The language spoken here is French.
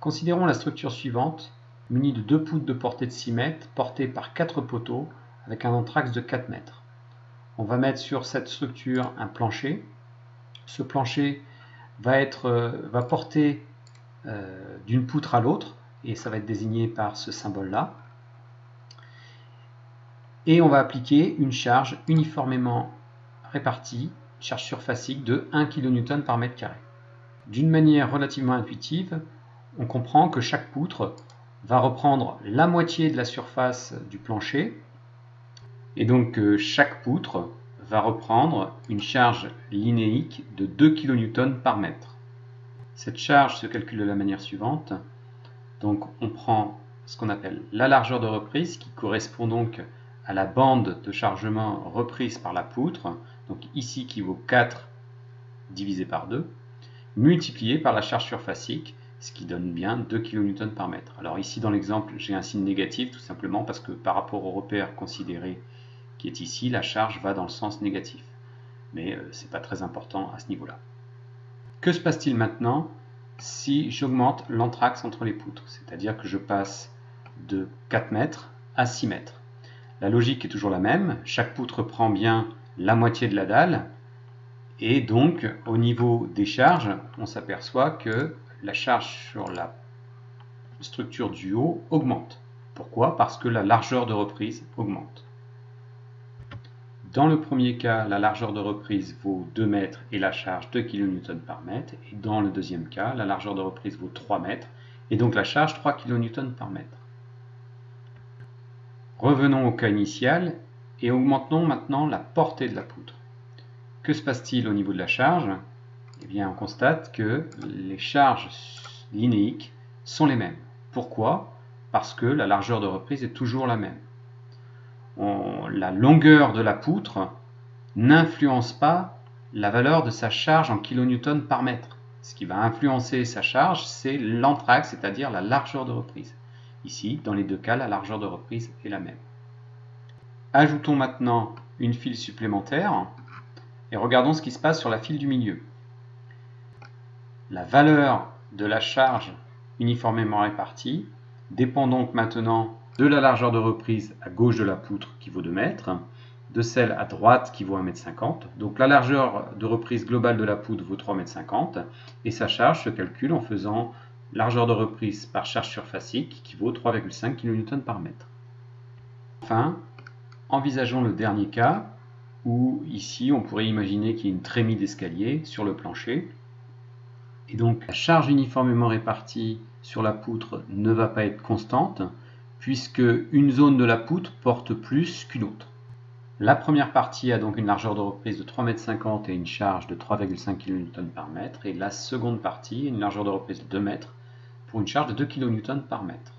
Considérons la structure suivante, munie de deux poutres de portée de 6 mètres, portées par quatre poteaux avec un anthrax de 4 mètres. On va mettre sur cette structure un plancher. Ce plancher va, euh, porter euh, d'une poutre à l'autre, et ça va être désigné par ce symbole-là. Et on va appliquer une charge uniformément répartie, charge surfacique de 1 kN par mètre carré. D'une manière relativement intuitive, on comprend que chaque poutre va reprendre la moitié de la surface du plancher et donc chaque poutre va reprendre une charge linéique de 2 kN par mètre. Cette charge se calcule de la manière suivante. Donc on prend ce qu'on appelle la largeur de reprise qui correspond donc à la bande de chargement reprise par la poutre, donc ici qui vaut 4 divisé par 2, multiplié par la charge surfacique, ce qui donne bien 2 kN par mètre. Alors ici dans l'exemple j'ai un signe négatif tout simplement parce que par rapport au repère considéré qui est ici, la charge va dans le sens négatif. Mais euh, ce n'est pas très important à ce niveau-là. Que se passe-t-il maintenant si j'augmente l'anthrax entre les poutres? C'est-à-dire que je passe de 4 mètres à 6 mètres. La logique est toujours la même, chaque poutre prend bien la moitié de la dalle, et donc au niveau des charges, on s'aperçoit que la charge sur la structure du haut augmente. Pourquoi? Parce que la largeur de reprise augmente. Dans le premier cas, la largeur de reprise vaut 2 mètres et la charge 2 kN par mètre. Et dans le deuxième cas, la largeur de reprise vaut 3 mètres et donc la charge 3 kN par mètre. Revenons au cas initial et augmentons maintenant la portée de la poutre. Que se passe-t-il au niveau de la charge? Bien, on constate que les charges linéiques sont les mêmes. Pourquoi? Parce que la largeur de reprise est toujours la même la longueur de la poutre n'influence pas la valeur de sa charge en kN par mètre. Ce qui va influencer sa charge, c'est l'anthrax, c'est-à-dire la largeur de reprise. Ici, dans les deux cas, la largeur de reprise est la même. Ajoutons maintenant une file supplémentaire et regardons ce qui se passe sur la file du milieu. La valeur de la charge uniformément répartie dépend donc maintenant de la largeur de reprise à gauche de la poutre qui vaut 2 mètres, de celle à droite qui vaut 1,50 m. Donc la largeur de reprise globale de la poutre vaut 3,50 m et sa charge se calcule en faisant largeur de reprise par charge surfacique qui vaut 3,5 kN par mètre. Enfin, envisageons le dernier cas où ici on pourrait imaginer qu'il y ait une trémie d'escalier sur le plancher et donc la charge uniformément répartie sur la poutre ne va pas être constante puisque une zone de la poutre porte plus qu'une autre. La première partie a donc une largeur de reprise de 3,50 m et une charge de 3,5 kN par mètre, et la seconde partie une largeur de reprise de 2 mètres pour une charge de 2 kN par mètre.